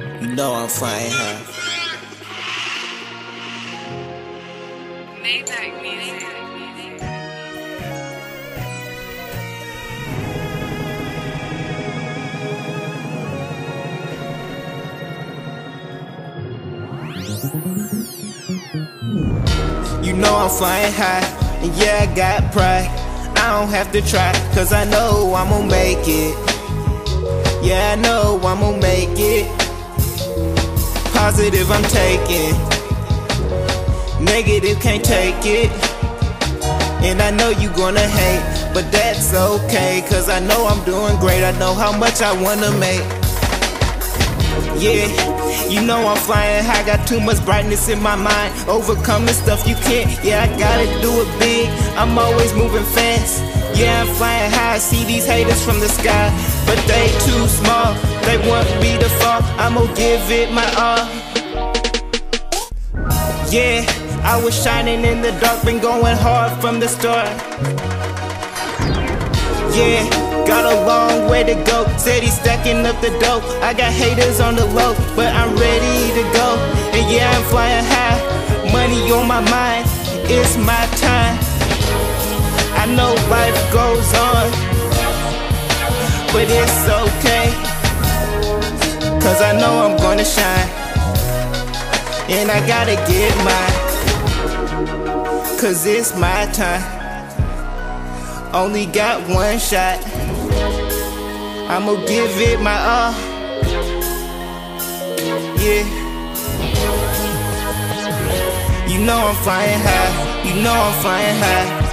You know I'm flying high. Maybach music. You know I'm flying high, and yeah, I got pride. I don't have to try, cause I know I'm gonna make it. Yeah, I know I'm gonna make it. Positive, I'm taking. Negative, can't take it. And I know you gonna hate, but that's okay, cause I know I'm doing great. I know how much I wanna make. Yeah, you know I'm flying high, got too much brightness in my mind. Overcoming stuff you can't, yeah, I gotta do it big. I'm always moving fast. Yeah, I'm flying high, see these haters from the sky. But they too small, they want me to fall. I'ma give it my all. Yeah, I was shining in the dark, been going hard from the start. Yeah, got a long way to go. Said he's stacking up the dope. I got haters on the low, but I'm ready to go. And yeah, I'm flying high. Money on my mind, it's my time. I know life goes on, but it's okay. Cause I know I'm gonna shine. And I gotta get mine. Cause it's my time. Only got one shot. I'ma give it my all. Yeah. You know I'm flying high. You know I'm flying high.